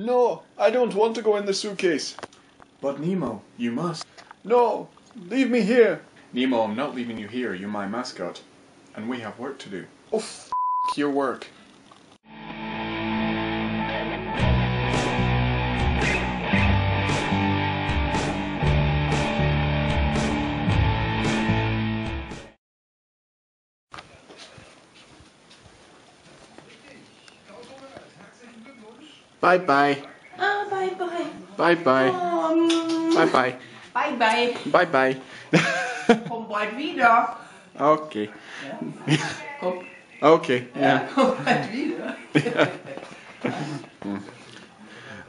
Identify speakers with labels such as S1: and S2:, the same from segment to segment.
S1: No, I don't want to go in the suitcase.
S2: But Nemo, you must.
S1: No, leave me here.
S2: Nemo, I'm not leaving you here. You're my mascot. And we have work to do.
S1: Oh, f- your work.
S2: Bye bye.
S3: Ah, bye bye.
S2: Bye bye.
S3: Um,
S2: Bye bye.
S3: bye bye.
S2: Bye bye.
S3: Komm bald wieder.
S2: okay.
S3: Komm.
S2: Okay.
S3: Ja,
S2: Yeah.
S3: komm bald wieder.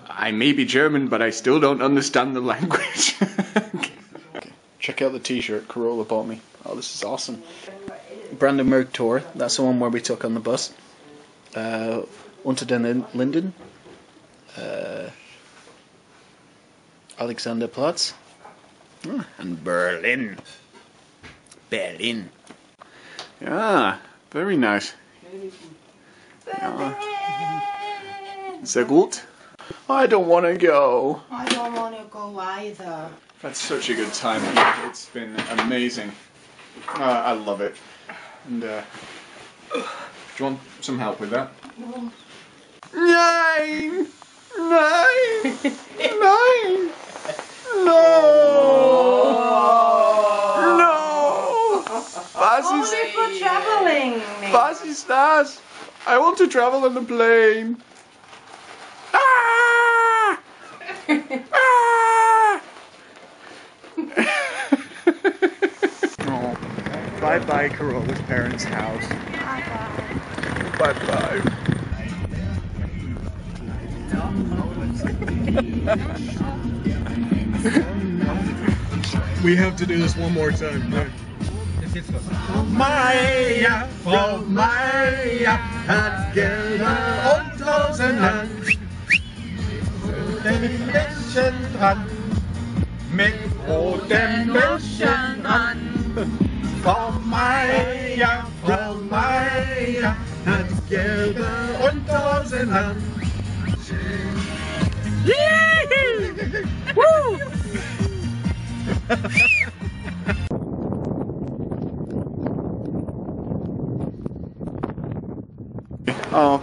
S2: I may be German, but I still don't understand the language.
S1: Check out the t-shirt Carola bought me. Oh, this is awesome. Brandenburg tour. That's the one where we took on the bus. Uh, Unter den Linden. Alexanderplatz. Ah, and Berlin. Berlin.
S2: yeah, very nice. Sehr gut.
S1: I don't want to go.
S3: I don't want to go either.
S2: That's such a good time. It's been amazing. Uh, I love it. And uh, do you want some help with that? Nine, nine, nine. No, no. Was
S3: Only
S2: ist,
S3: for traveling.
S2: was ist das? I want to travel on a plane. Ah! Ah! oh, bye bye, Carola's parents' house. Bye bye. we have to do this one more time. jetzt, jetzt los. Frau Meier, Frau Meier hat Gelder und Rosenland. Mit Den Mädchen dran, mit rotem Mädchen an. Frau Meier, Frau Meier hat Gelder und Rosenland. Yeah!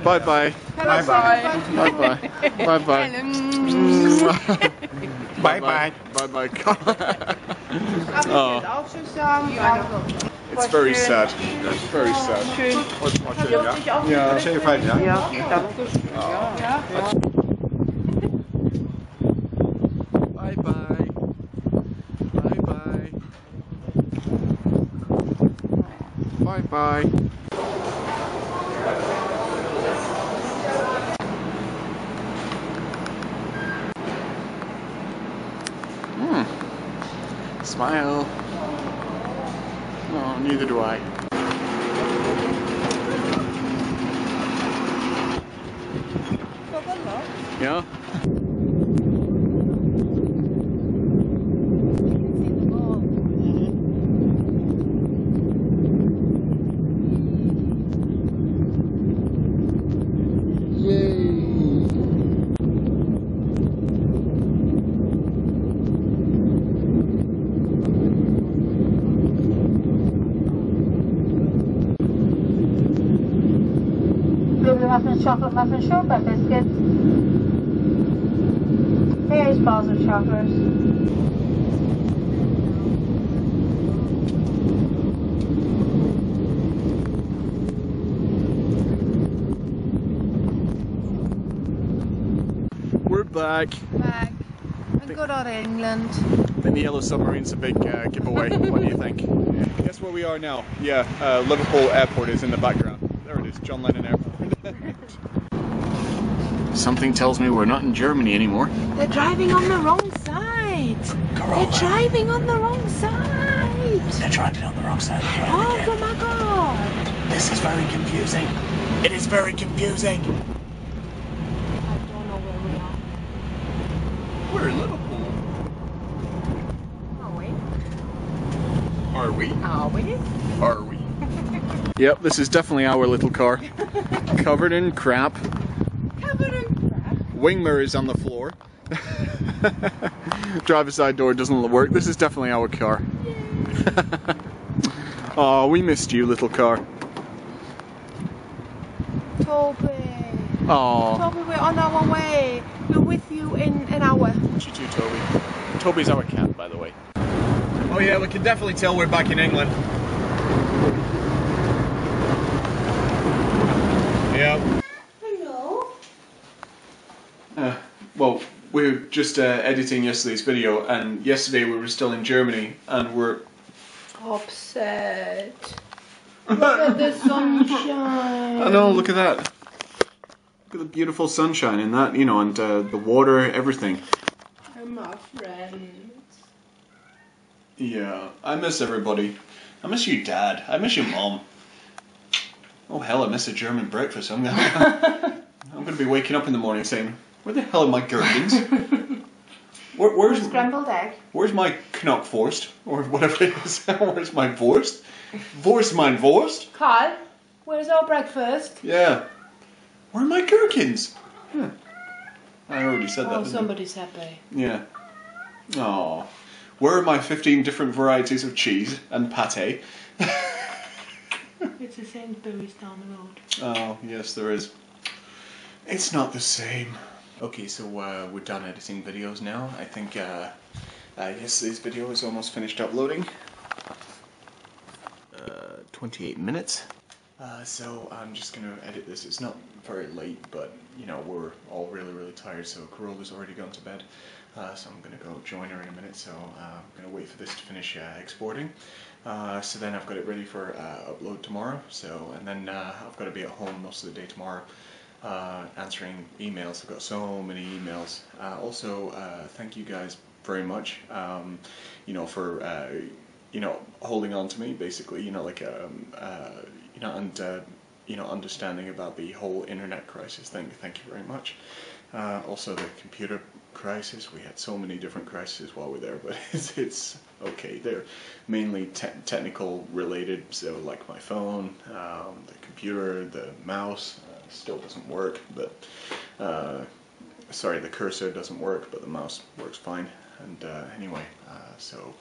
S2: Bye bye. Bye bye. Bye bye. Bye bye. Bye bye. Bye bye. oh,
S3: Auch schon sagen.
S2: it's very sad. It's very sad.
S3: Schön.
S2: Yeah.
S3: Ja, danke.
S2: Bye bye. Bye bye. Bye bye. Smile. Oh, neither do I. Yeah.
S4: Chocolate muffins, shortbread biscuits. Here's balls of chocolates.
S1: We're back.
S3: Back. And good old England.
S1: Then the Yellow Submarine's a big uh, giveaway. what do you think? Guess where we are now? Yeah, uh, Liverpool Airport is in the background. There it is, John Lennon Airport.
S2: Something tells me we're not in Germany anymore.
S3: They're driving on the wrong side. They're driving on the wrong side.
S5: They're driving on the wrong side of the road
S3: Oh,
S5: again.
S3: my god.
S5: This is very confusing. It is very confusing.
S3: I don't know where we are.
S1: We're in Liverpool.
S3: Are we?
S1: Are we?
S3: Are we?
S1: Are we? Yep, this is definitely our little car. Covered in crap.
S3: Covered in crap.
S2: Wing mirrors on the floor. Driver's side door doesn't work. This is definitely our car. oh, we missed you, little car.
S3: Toby.
S2: Oh,
S3: Toby, we're on our way. We're with you in an hour.
S2: you too, Toby. Toby's our cat, by the way. Oh yeah, we can definitely tell we're back in England. Yeah.
S3: Hello.
S2: Uh, well, we were just uh, editing yesterday's video, and yesterday we were still in Germany, and we're.
S3: Upset. Look at the sunshine.
S2: I know, look at that. Look at the beautiful sunshine and that, you know, and uh, the water, everything.
S3: And my friends.
S2: Yeah, I miss everybody. I miss you, Dad. I miss your mom. Oh hell, I miss a German breakfast. I'm gonna, I'm gonna be waking up in the morning saying, "Where the hell are my gherkins? Where, where's
S3: Scrambled egg.
S2: where's my Knockwurst or whatever it is? where's my Wurst? Wurst mein Wurst?
S3: Carl, where's our breakfast?
S2: Yeah. Where are my gherkins? Hmm. I already said that.
S3: Oh,
S2: I?
S3: somebody's happy.
S2: Yeah. Oh. Where are my 15 different varieties of cheese and pate?
S3: It's the Sainsbury's down the road.
S2: Oh, yes, there is. It's not the same. Okay, so uh, we're done editing videos now. I think uh, uh, yesterday's video is almost finished uploading. Uh, 28 minutes. Uh, so I'm just gonna edit this. It's not very late, but you know we're all really really tired. So Carola's already gone to bed, uh, so I'm gonna go join her in a minute. So uh, I'm gonna wait for this to finish uh, exporting. Uh, so then I've got it ready for uh, upload tomorrow. So and then I've got to be at home most of the day tomorrow, answering emails. I've got so many emails. Also, thank you guys very much. Um, you know for you know holding on to me basically. You know like um, you know and you know understanding about the whole internet crisis thing. Thank you very much. Uh, also the computer crisis. We had so many different crises while we were there, but it's, it's okay. They're mainly te- technical related. So like my phone, um, the computer, the mouse uh, still doesn't work, but uh, sorry, the cursor doesn't work, but the mouse works fine. And uh, anyway, uh, so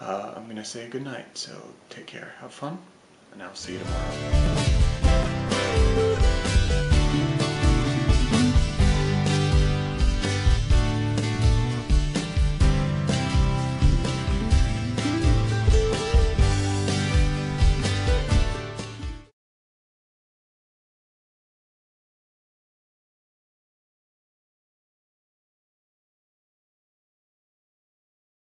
S2: uh, I'm gonna say good night. So take care, have fun, and I'll see you tomorrow.